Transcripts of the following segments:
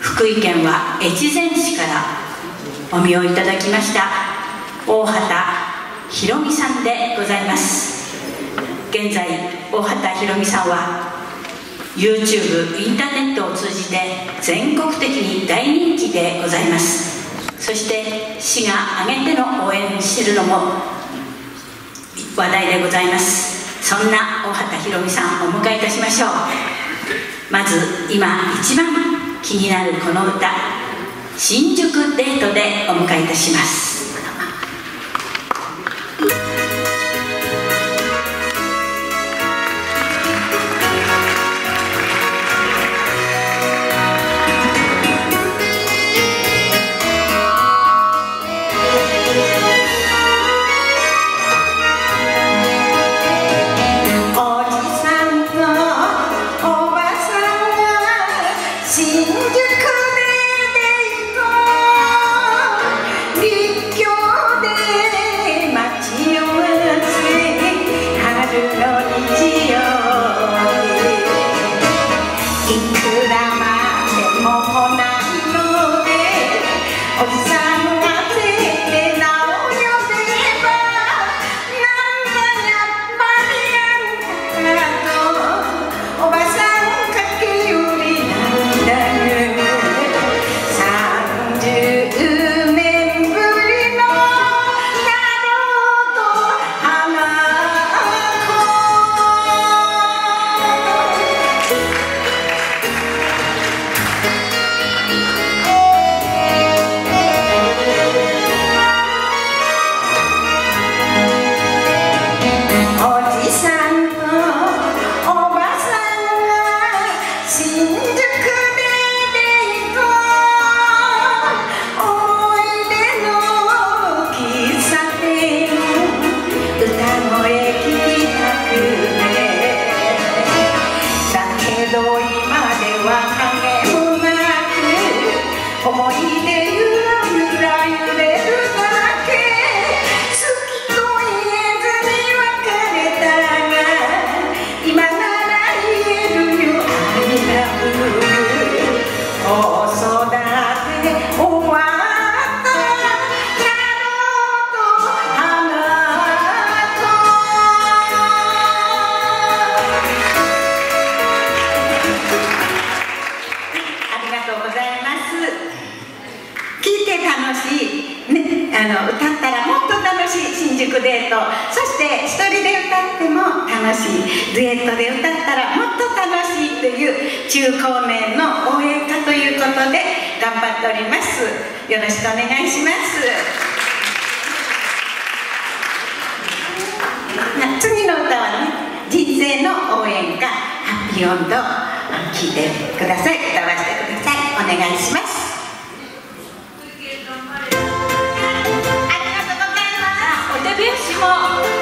福井県は越前市からお見をいただきました大畑博美さんでございます。現在大畑博美さんは YouTube インターネットを通じて全国的に大人気でございます。そして市が挙げての応援してるのも話題でございます。そんな大畑博美さんをお迎えいたしましょう。まず今一番気になるこの歌「新宿デート」でお迎えいたします。see you. the good. 楽しい、ね、あの歌ったらもっと楽しい新宿デート。そして一人で歌っても楽しい。デュエットで歌ったらもっと楽しいという中高年の応援歌ということで頑張っております。よろしくお願いします。次の歌はね人生の応援歌。ハッピー音頭聴いてください。歌わせてください。お願いします。手拍子も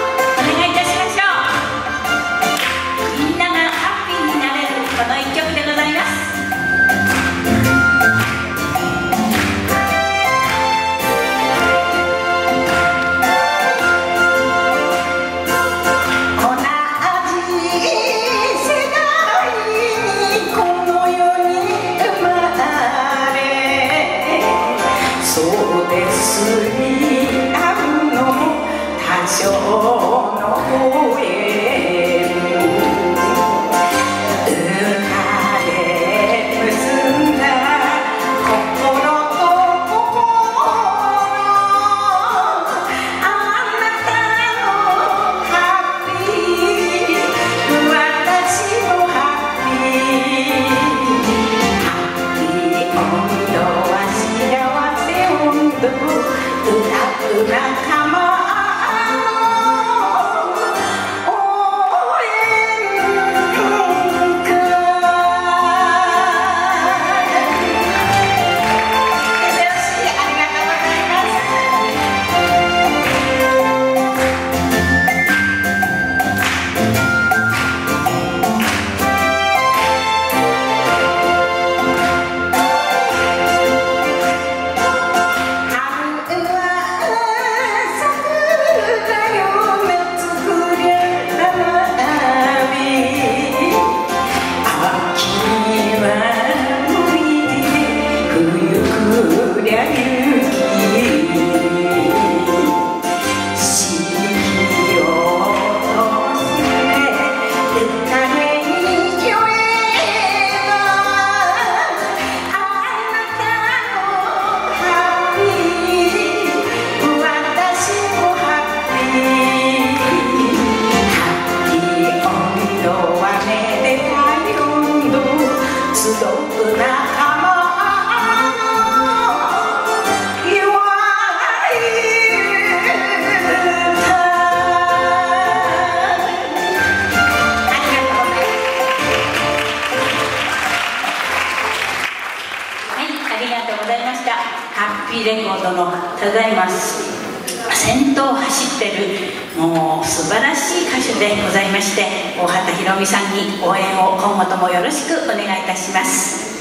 ハッピーレコードのただいま先頭を走ってるもう素晴らしい歌手でございまして大畑ひろみさんに応援を今後ともよろしくお願いいたします。